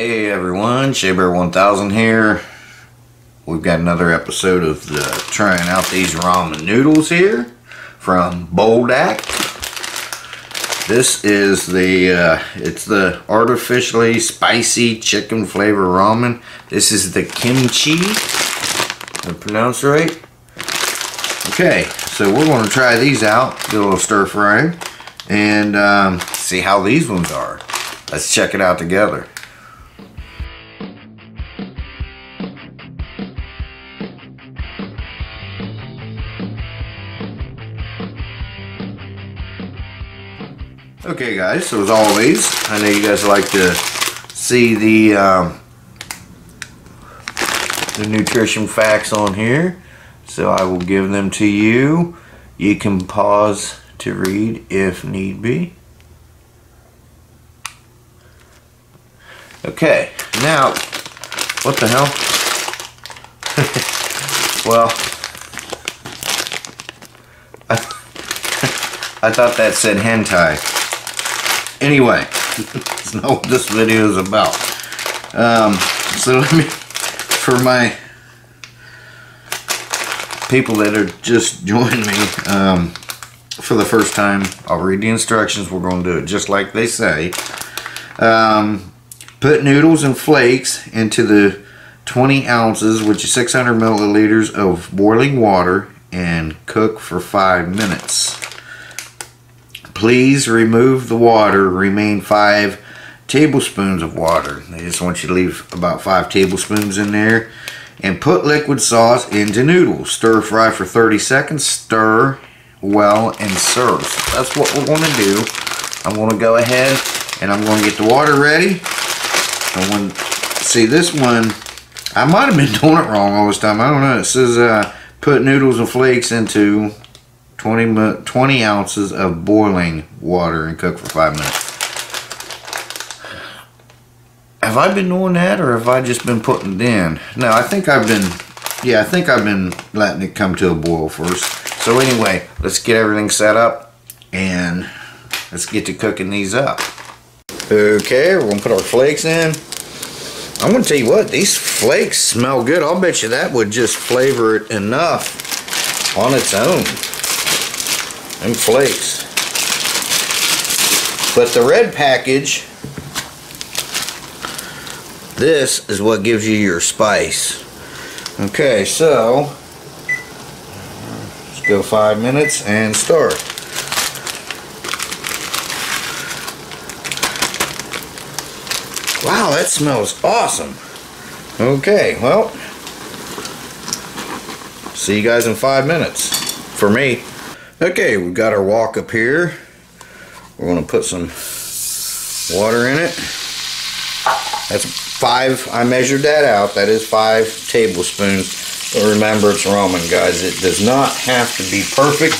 everyone, Shabear 1000 here. We've got another episode of the trying out these ramen noodles here from Buldak. This is the uh, it's the artificially spicy chicken flavor ramen. This is the kimchi. I pronounce right? Okay, so we're going to try these out, do a little stir frying, and um, see how these ones are. Let's check it out together. Okay guys, so as always, I know you guys like to see the um, the nutrition facts on here, so I will give them to you. You can pause to read if need be. Okay, now, what the hell? well, I, I thought that said hentai. Anyway, that's not what this video is about. Um, so let me, for my people that are just joining me um, for the first time, I'll read the instructions. We're going to do it just like they say. Um, put noodles and flakes into the 20 ounces, which is 600 milliliters of boiling water, and cook for 5 minutes. Please remove the water, remain 5 tablespoons of water. They just want you to leave about 5 tablespoons in there. And put liquid sauce into noodles. Stir fry for 30 seconds. Stir well and serve. So that's what we're going to do. I'm going to go ahead and I'm going to get the water ready. And when, see this one, I might have been doing it wrong all this time. I don't know. It says uh, put noodles and flakes into 20, 20 ounces of boiling water and cook for five minutes. Have I been doing that or have I just been putting it in? No, I think I've been, yeah, I think I've been letting it come to a boil first. So anyway, let's get everything set up and let's get to cooking these up. Okay, we're gonna put our flakes in. I'm gonna tell you what, these flakes smell good. I'll bet you that would just flavor it enough on its own and flakes. But the red package, this is what gives you your spice. Okay, so let's go five minutes and start. Wow, that smells awesome. Okay, well, see you guys in five minutes. For me. Okay, we've got our wok up here. We're going to put some water in it. That's five, I measured that out. That is five tablespoons. But remember, it's ramen, guys. It does not have to be perfect.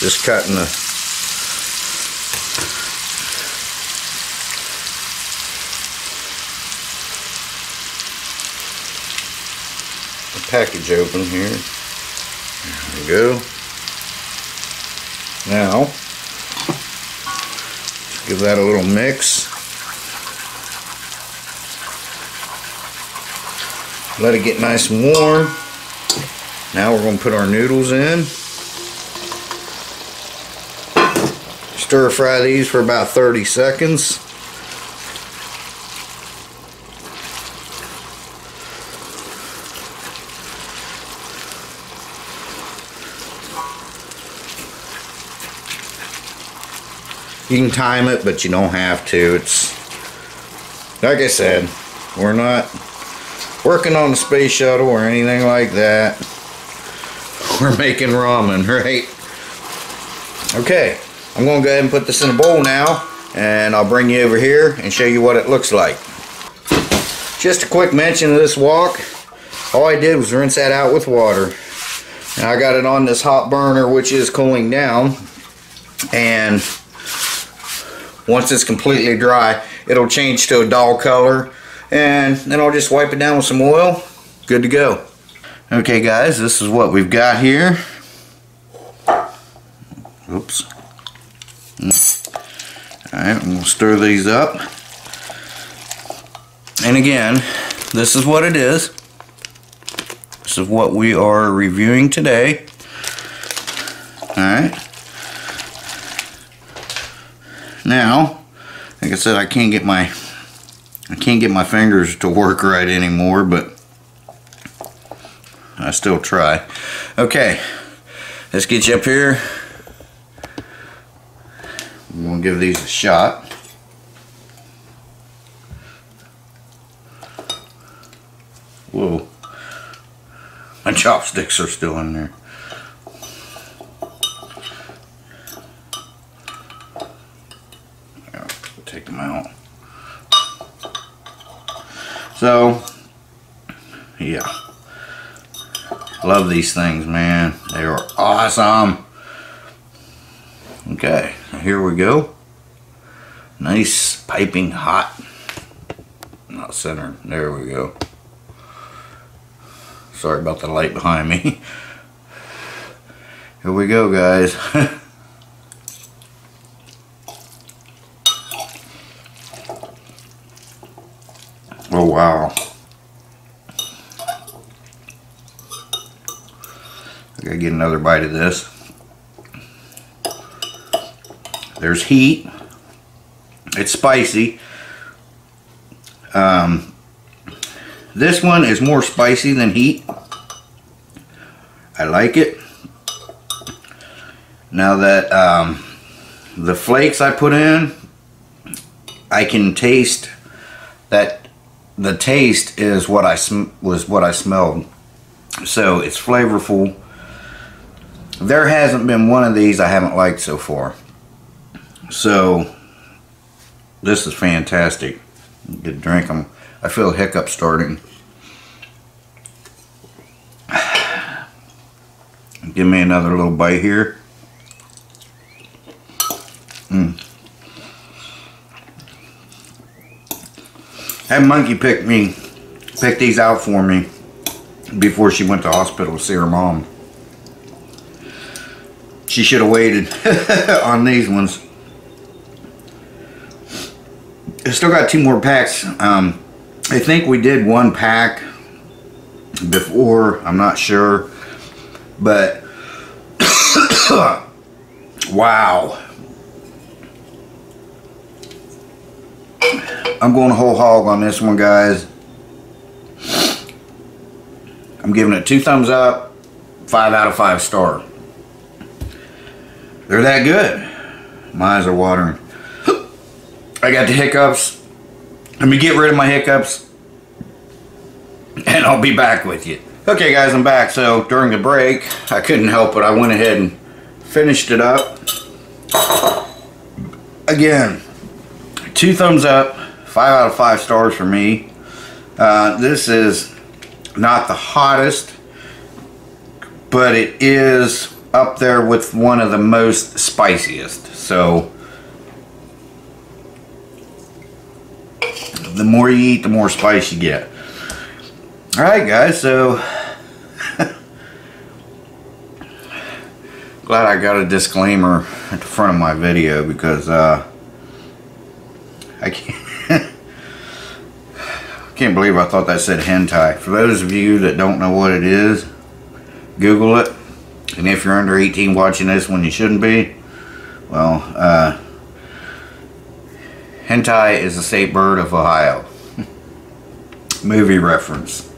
Just cutting the package open here. There we go. Now, give that a little mix. Let it get nice and warm. Now we're going to put our noodles in. Stir fry these for about 30 seconds. You can time it, but you don't have to. It's like I said, we're not working on the space shuttle or anything like that. We're making ramen, right? Okay, I'm going to go ahead and put this in a bowl now, and I'll bring you over here and show you what it looks like. Just a quick mention of this wok. All I did was rinse that out with water. And I got it on this hot burner, which is cooling down. And once it's completely dry, it'll change to a dull color. And then I'll just wipe it down with some oil. Good to go. Okay guys, this is what we've got here. Oops. Alright, we'll stir these up. And again, this is what it is. This is what we are reviewing today. Alright. Now, like I said, I can't get my I can't get my fingers to work right anymore, but I still try. Okay, let's get you up here. I'm gonna give these a shot. Whoa. My chopsticks are still in there. Take them out. So, yeah. Love these things, man. They are awesome. Okay, here we go. Nice piping hot. Not center. There we go. Sorry about the light behind me. Here we go, guys. oh, wow. I gotta get another bite of this. There's heat. It's spicy. Um, this one is more spicy than heat. I like it. Now that um, the flakes I put in, I can taste that the taste is what I was what I smelled. So it's flavorful. There hasn't been one of these I haven't liked so far. So this is fantastic. Good drink them. I feel a hiccup starting. Give me another little bite here. Mm. Had Monkey picked me, pick these out for me before she went to hospital to see her mom. She should have waited on these ones. I still got two more packs. Um, I think we did one pack before. I'm not sure. But, wow. I'm going whole hog on this one, guys. I'm giving it two thumbs up, five out of five star. They're that good. My eyes are watering. I got the hiccups. Let me get rid of my hiccups. And I'll be back with you. Okay guys, I'm back. So during the break, I couldn't help it. I went ahead and finished it up. Again, two thumbs up, five out of five stars for me. Uh, this is not the hottest, but it is up there with one of the most spiciest. So the more you eat, the more spice you get. Alright guys, so glad I got a disclaimer at the front of my video because uh, I can't can't believe I thought that said hentai. For those of you that don't know what it is, Google it. And if you're under 18 watching this when you shouldn't be, well, uh, hentai is the state bird of Ohio. Movie reference.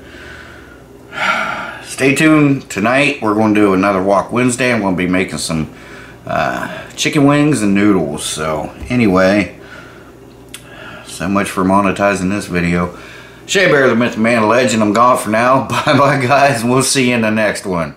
Stay tuned. Tonight we're going to do another Wok Wednesday. I'm going to be making some uh, chicken wings and noodles. So anyway, so much for monetizing this video. Shabear, the Myth, Man, Legend. I'm gone for now. Bye-bye, guys. We'll see you in the next one.